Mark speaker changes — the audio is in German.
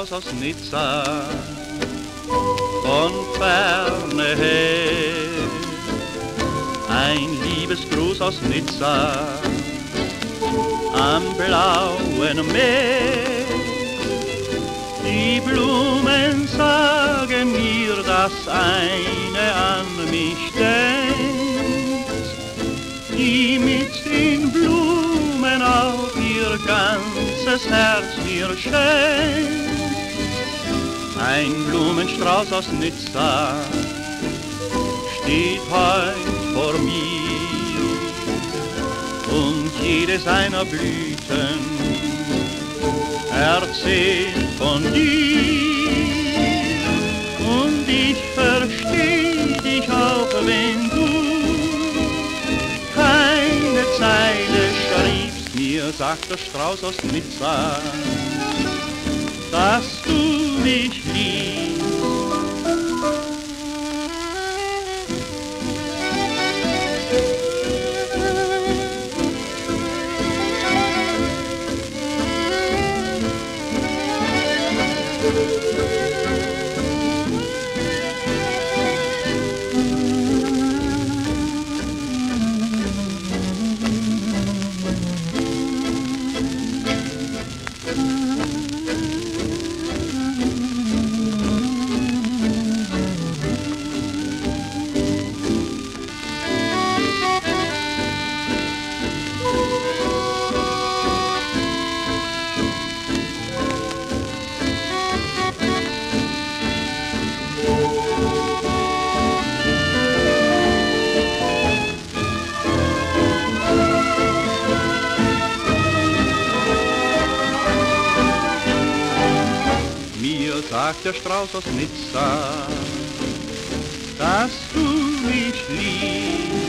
Speaker 1: Strauß aus Nizza von ferne her. Ein Liebesgruß aus Nizza am blauen Meer. Die Blumen sagen mir, dass eine an mich denkt, die mit den Blumen auf ihr ganzes Herz mir schenkt. Ein Blumenstrauß aus Nizza steht heut vor mir. Und jede seiner Blüten erzählt von dir. Und ich versteh dich auch wenn du keine Zeile schriebst mir sagt der Strauß aus Nizza dass du mich liebst Mir sagt der Strauß aus Nizza, dass du mich liebst.